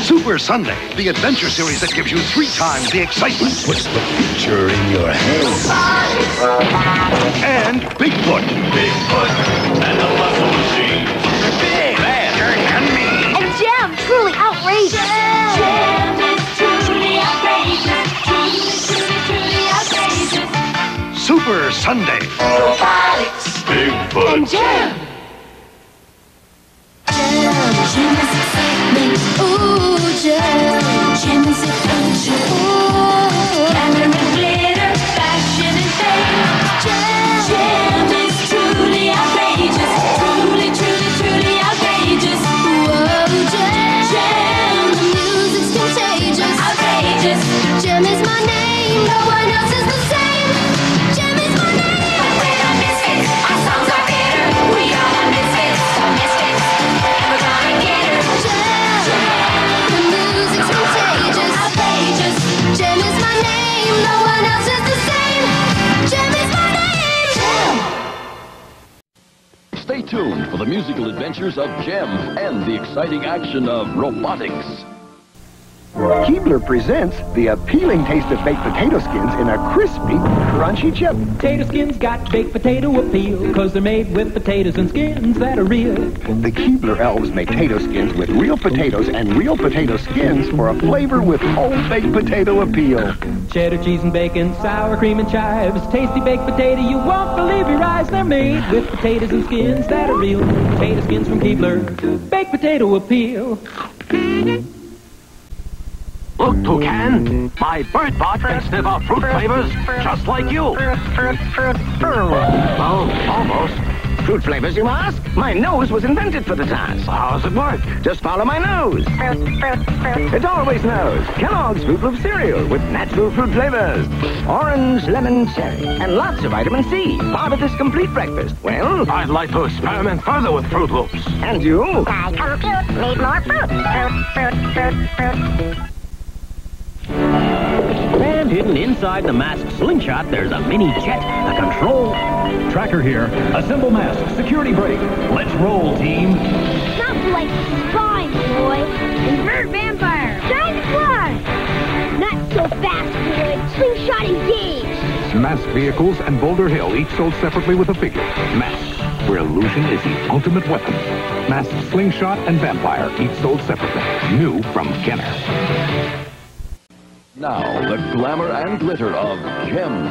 Super Sunday, the adventure series that gives you three times the excitement. Puts the future in your hands. And Bigfoot. Bigfoot and the Muscle Machine. Big, bad, and mean. And Jem, truly outrageous. Jem is truly outrageous. Truly, truly, truly outrageous. Super Sunday. Robotix. Bigfoot. And Jem. Jem is excitement. Ooh, Jem. Jem adventures of Jem and the exciting action of Robotix. Keebler presents the appealing taste of baked potato skins in a crispy, crunchy chip. Potato skins got baked potato appeal, cause they're made with potatoes and skins that are real. The Keebler elves make potato skins with real potatoes and real potato skins for a flavor with whole baked potato appeal. Cheddar cheese and bacon, sour cream and chives, tasty baked potato, you won't believe your eyes. They're made with potatoes and skins that are real. Potato skins from Keebler, baked potato appeal. Look, Toucan. My bird bot can sniff out fruit flavors just like you. Oh, almost. Fruit flavors, you ask? My nose was invented for the task. How's it work? Just follow my nose. It always knows. Kellogg's Froot Loop cereal with natural fruit flavors. Orange, lemon, cherry, and lots of vitamin C. Part of this complete breakfast. Well, I'd like to experiment further with Froot Loops. and you? I compute. Need more fruit. Fruit, fruit, fruit, fruit. And hidden inside the mask slingshot, there's a mini jet, a control. Tracker here. Assemble mask. Security break. Let's roll, team. Not like spine, boy. Invert vampire. Time to fly. Not so fast, boy. Slingshot engaged. Mask vehicles and Boulder Hill, each sold separately with a figure. Mask, where illusion is the ultimate weapon. Mask Slingshot and Vampire, each sold separately. New from Kenner. Now, the glamour and glitter of Jem.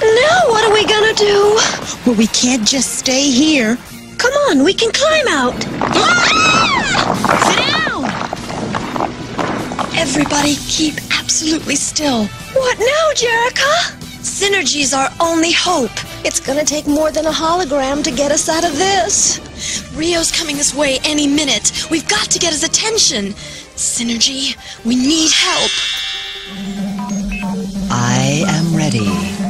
Now what are we gonna do? Well, we can't just stay here. Come on, we can climb out. Sit down! Everybody keep absolutely still. What now, Jerrica? Synergy's our only hope. It's gonna take more than a hologram to get us out of this. Rio's coming this way any minute. We've got to get his attention. Synergy, we need help. I am ready.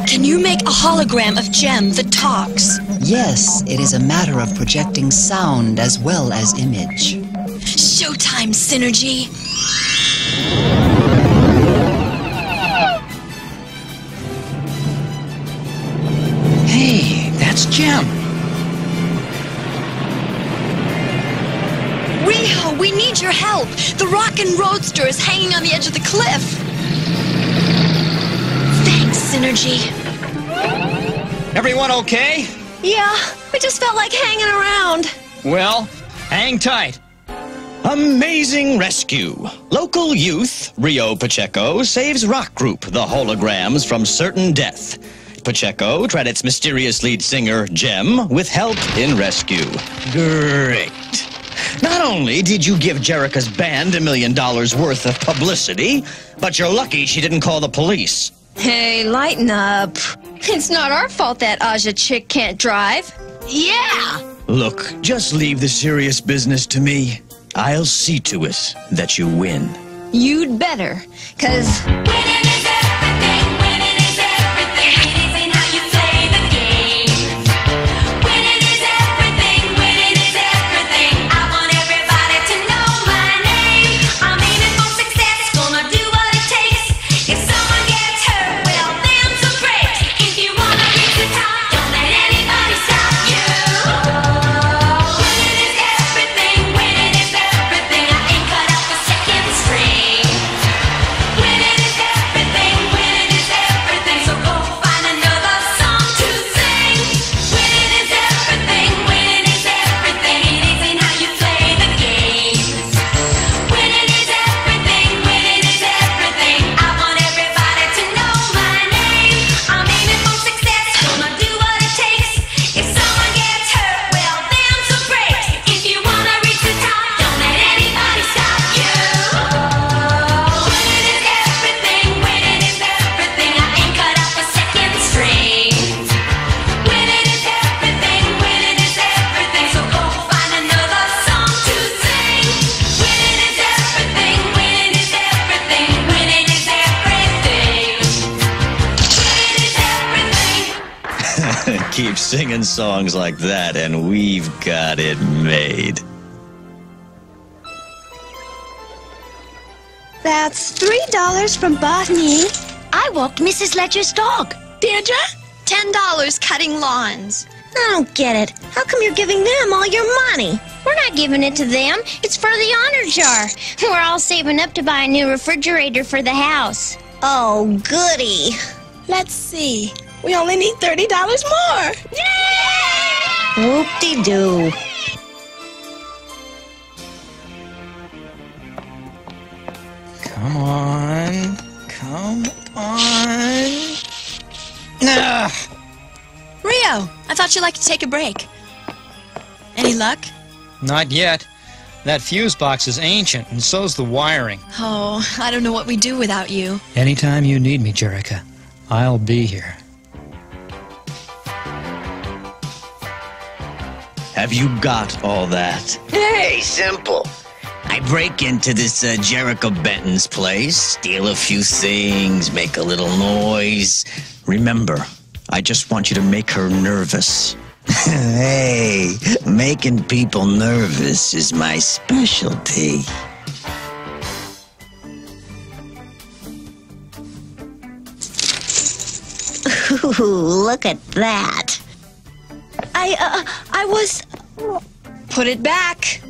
Can you make a hologram of Jem that talks? Yes, it is a matter of projecting sound as well as image. Showtime, Synergy. Jem. Rio, uh, we need your help. The rockin' roadster is hanging on the edge of the cliff. Thanks, Synergy. Everyone okay? Yeah, we just felt like hanging around. Well, hang tight. Amazing rescue. Local youth, Rio Pacheco, saves rock group, the Holograms, from certain death. Pacheco tried its mysterious lead singer, Jem, with help in rescue. Great. Not only did you give Jerrica's band a million dollars worth of publicity, but you're lucky she didn't call the police. Hey, lighten up. It's not our fault that Aja chick can't drive. Yeah! Look, just leave the serious business to me. I'll see to it that you win. You'd better, cause singing songs like that, and we've got it made. That's three dollars from Botany. I walked Mrs. Ledger's dog. Deirdre? Ten dollars cutting lawns. I don't get it. How come you're giving them all your money? We're not giving it to them. It's for the honor jar. We're all saving up to buy a new refrigerator for the house. Oh, goody. Let's see. We only need $30 more. Whoop-de-doo. Come on. Come on. Nah. Rio, I thought you'd like to take a break. Any luck? Not yet. That fuse box is ancient, and so's the wiring. Oh, I don't know what we'd do without you. Anytime you need me, Jerrica, I'll be here. Have you got all that? Hey, simple. I break into this uh, Jerrica Benton's place, steal a few things, make a little noise. Remember, I just want you to make her nervous. hey, making people nervous is my specialty. Ooh, look at that. I, uh, I was... Put it back.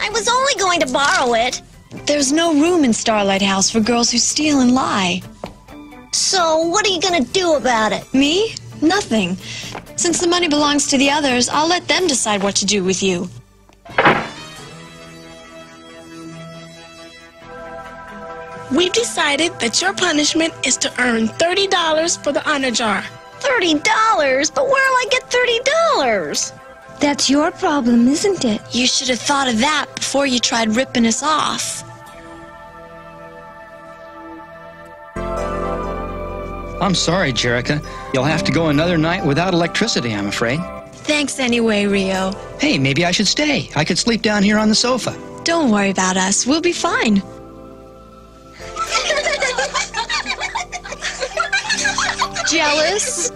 I was only going to borrow it. There's no room in Starlight House for girls who steal and lie. So, what are you gonna do about it? Me? Nothing. Since the money belongs to the others, I'll let them decide what to do with you. We've decided that your punishment is to earn $30 for the honor jar. $30? But where'll I get $30? That's your problem, isn't it? You should have thought of that before you tried ripping us off. I'm sorry, Jerrica. You'll have to go another night without electricity, I'm afraid. Thanks anyway, Rio. Hey, maybe I should stay. I could sleep down here on the sofa. Don't worry about us. We'll be fine. Jealous?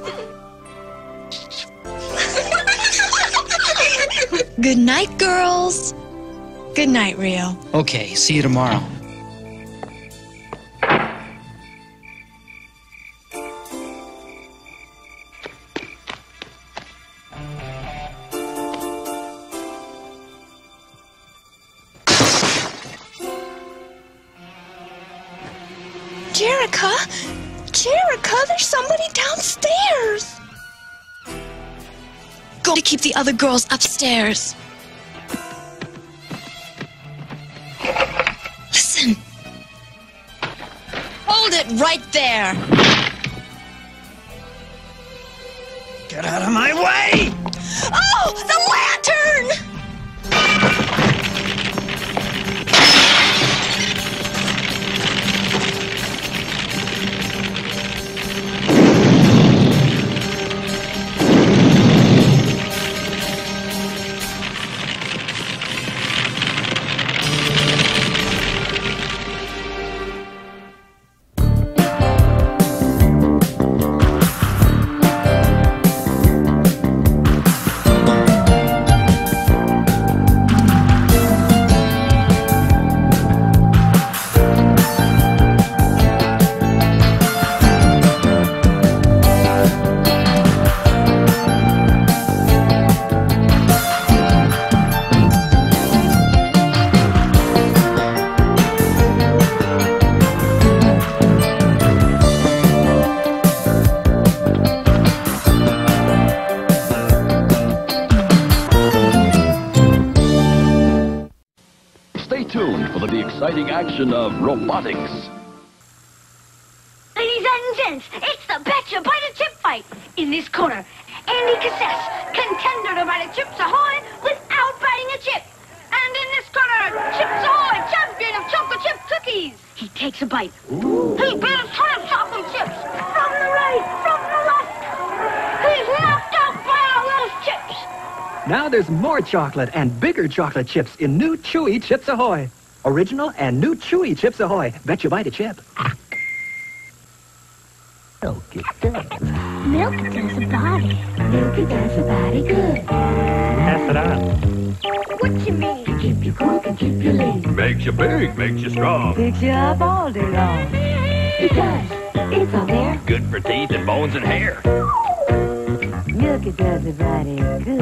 Good night, girls. Good night, Rio. Okay, see you tomorrow. Jerrica? Jerrica, there's somebody downstairs. Go to keep the other girls upstairs. Listen. Hold it right there. Action of Robotix. Ladies and gents, it's the Betcha Bite a Chip fight. In this corner, Andy Cassess, contender to bite a Chips Ahoy without biting a chip. And in this corner, Chips Ahoy, champion of chocolate chip cookies. He takes a bite. He bit a ton of chocolate chips. From the right, from the left. He's knocked out by all those chips. Now there's more chocolate and bigger chocolate chips in new Chewy Chips Ahoy. Original and new Chewy Chips Ahoy. Bet you bite a chip. Milk it does. Milk does a body. Milk it does a body good. Pass it on. What you mean? To keep you cool and keep you lean. Makes you big, makes you strong. Picks you up all day long. It does. It's all there. Good for teeth and bones and hair. Milk it does a body good.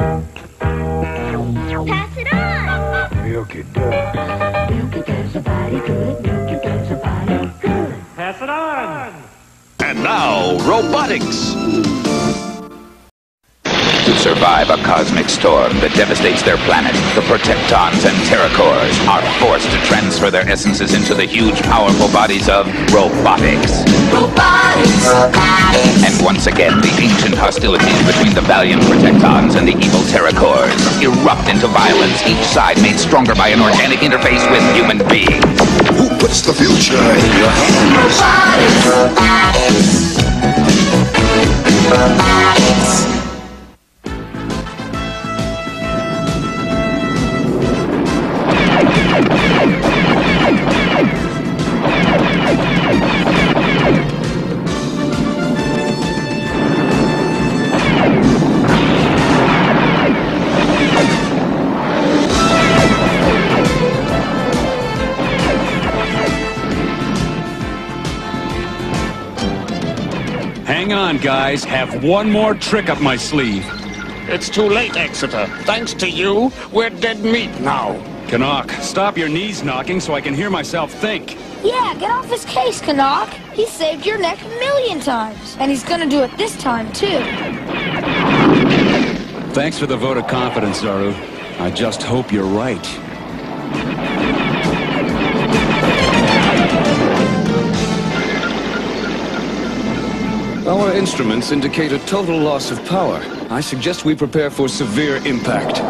Pass it on. Does. A body good. Does a body good. Pass it on. And now, Robotix. To survive a cosmic storm that devastates their planet, the Protectons and Terrakors are forced to transfer their essences into the huge, powerful bodies of Robotix. Robotix. And once again, the ancient hostilities between the valiant Protectons and the evil Terrakors erupt into violence, each side made stronger by an organic interface with human beings. Who puts the future in your hands? Hang guys. Have one more trick up my sleeve. It's too late, Exeter. Thanks to you, we're dead meat now. Canuck, stop your knees knocking so I can hear myself think. Yeah, get off his case, Canuck. He saved your neck a million times. And he's gonna do it this time, too. Thanks for the vote of confidence, Zaru. I just hope you're right. Our instruments indicate a total loss of power. I suggest we prepare for severe impact.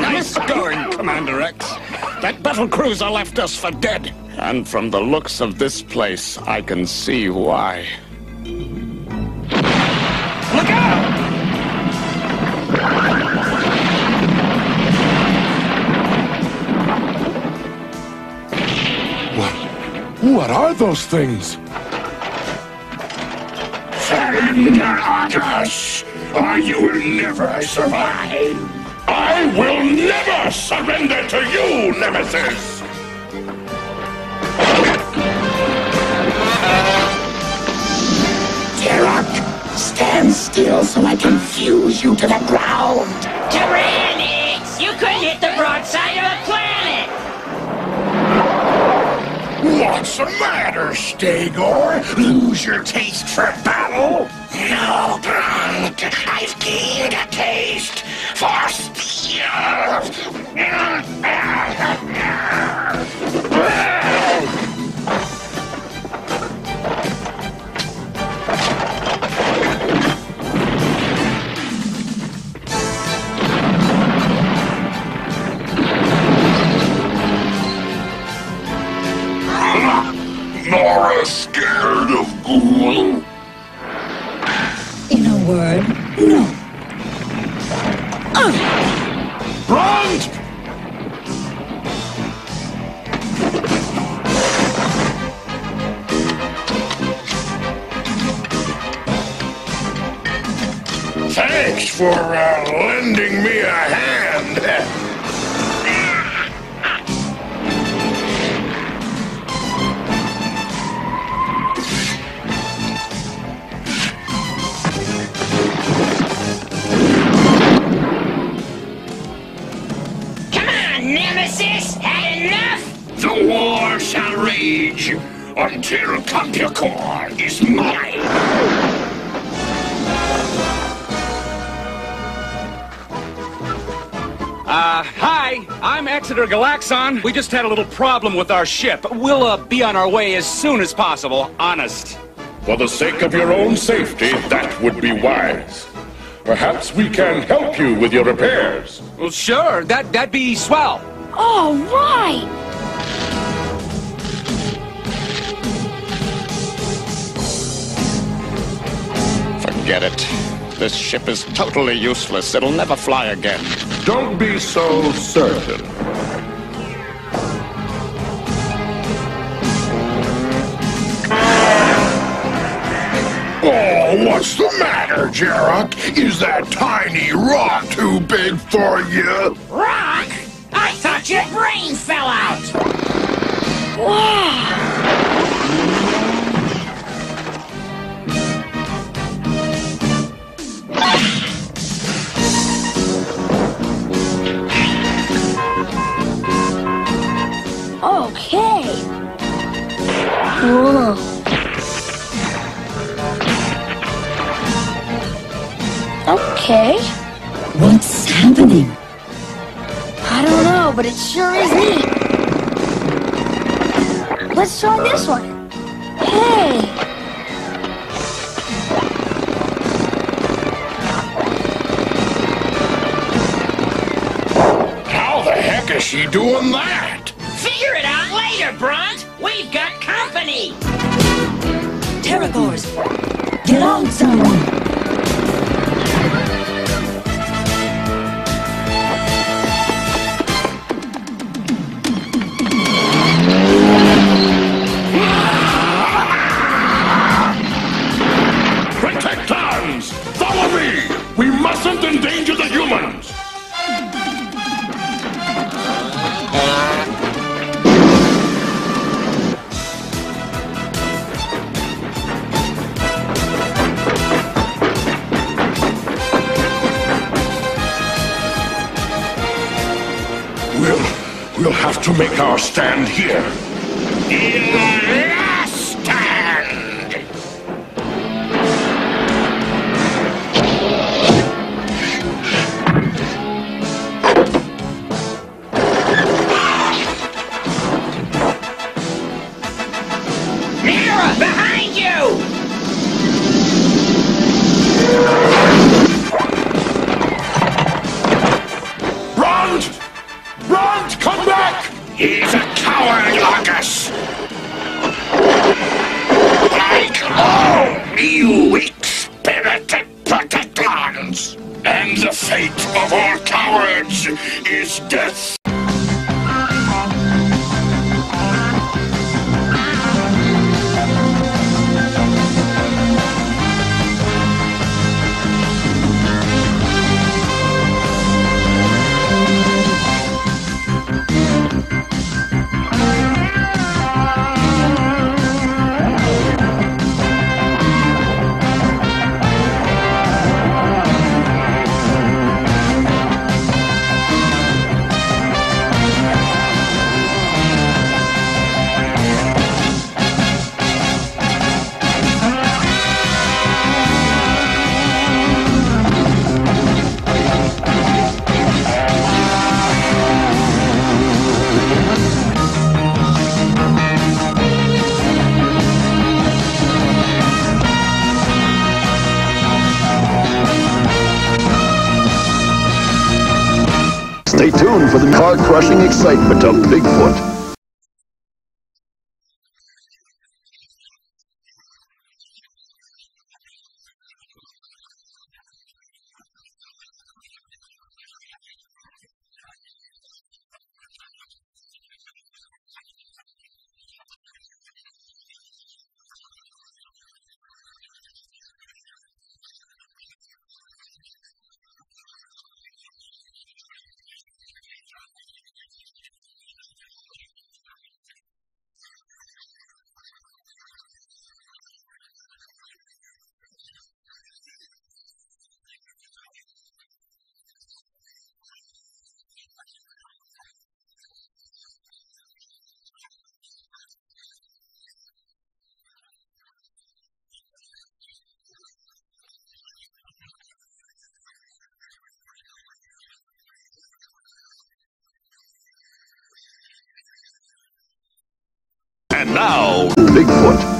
Nice going, Commander X. That battle cruiser left us for dead. And from the looks of this place, I can see why. Look out! What are those things? Surrender, Argus, or you will never survive. I will never surrender to you, Nemesis! Derek, stand still so I can fuse you to the ground. What's the matter, Stegor? Lose your taste for battle? No, Grunt. I've gained a taste for steel. Nora scared of Ghoul? In a word, no. Grunt! Thanks for uh, lending me a hand. The war shall rage until CompuCore is mine. Uh, hi, I'm Exeter Galaxon. We just had a little problem with our ship. We'll, uh, be on our way as soon as possible, honest. For the sake of your own safety, that would be wise. Perhaps we can help you with your repairs. Well, sure, that, that'd be swell. All right. Forget it. This ship is totally useless. It'll never fly again. Don't be so certain. Oh, what's the matter, Jarrock? Is that tiny rock too big for you? Rock? I thought your brain fell out! Okay. Whoa. Okay. What's happening? I don't know, but it sure is neat. Let's try this one. Hey. How the heck is she doing that? Get on, someone! To make our stand here. And the fate of all cowards is death. Stay tuned for the car-crushing excitement of Bigfoot. Now, Bigfoot.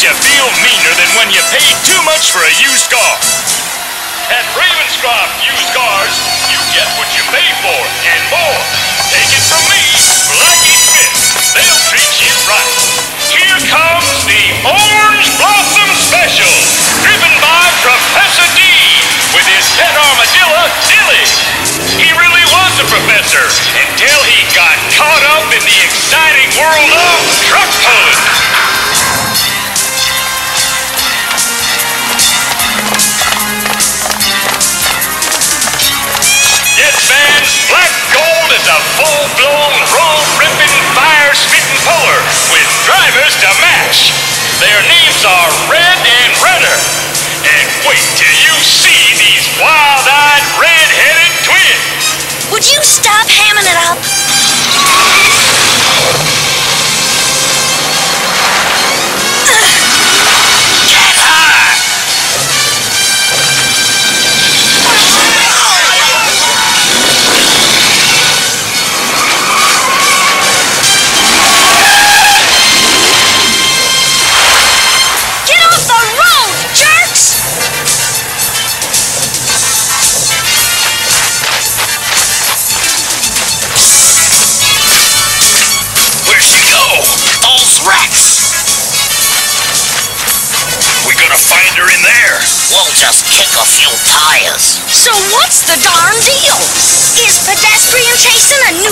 Makes you feel meaner than when you paid too much for a used car. At Ravenscroft Used Cars, you get what you pay for and more. Take it from me, Blackie Smith. They'll treat you right. Here comes the Orange Blossom Special, driven by Professor D with his pet armadillo, Dilly. He really was a professor until he got caught up in the exciting world of truck pulling. Would you stop hamming it up?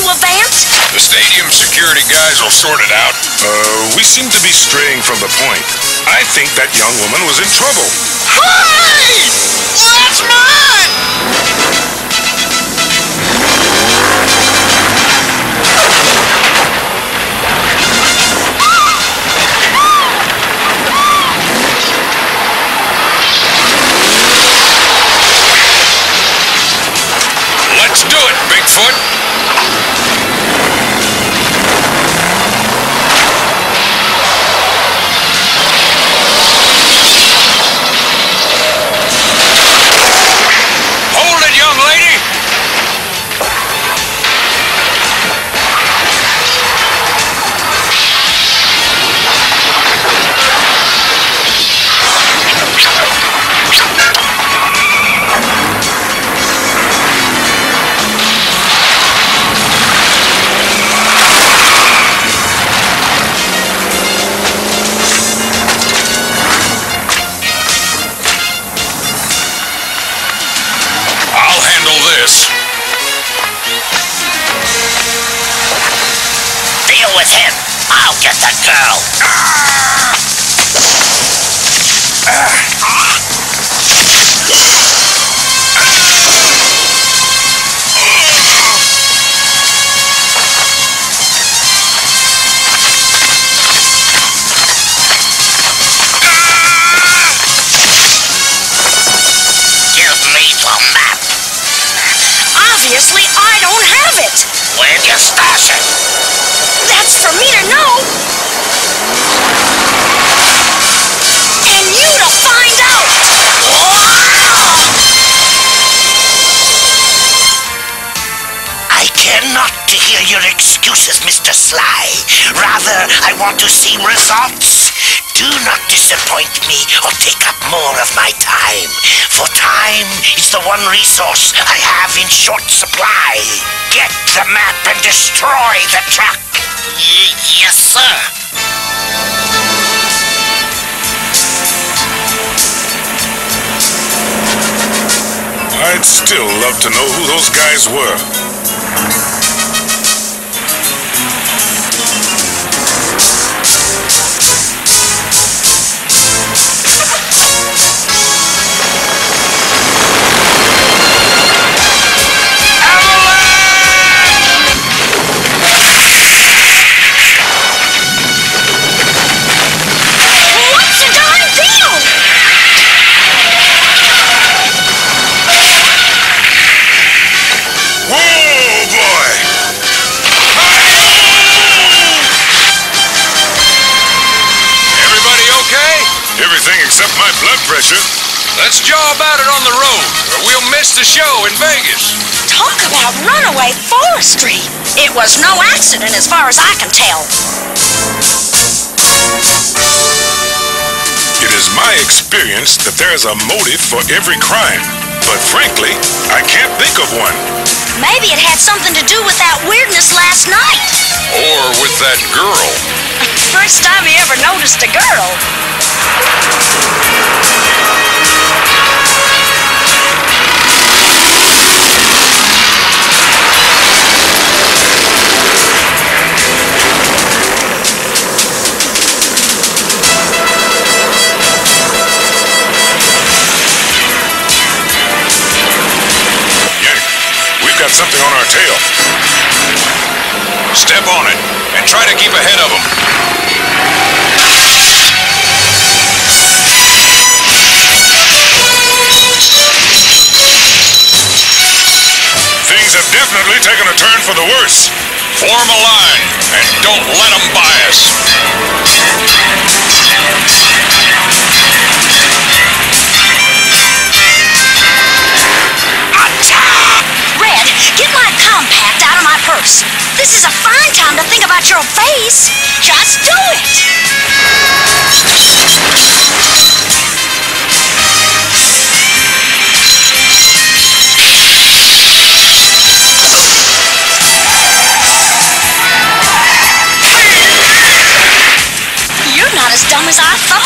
The stadium security guys will sort it out. Uh, we seem to be straying from the point. I think that young woman was in trouble. Hey! That's mine! Get not to hear your excuses, Mr. Sly. Rather, I want to see results. Do not disappoint me or take up more of my time, for time is the one resource I have in short supply. Get the map and destroy the truck. Y- yes, sir. I'd still love to know who those guys were. The show in Vegas. Talk about runaway forestry. It was no accident as far as I can tell. It is my experience that there is a motive for every crime. But frankly, I can't think of one. Maybe it had something to do with that weirdness last night. Or with that girl. First time he ever noticed a girl. Tail. Step on it, and try to keep ahead of them. Things have definitely taken a turn for the worse. Form a line, and don't let them buy us. Red, get my compact out of my purse. This is a fine time to think about your face. Just do it. You're not as dumb as I thought.